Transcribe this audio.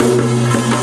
Música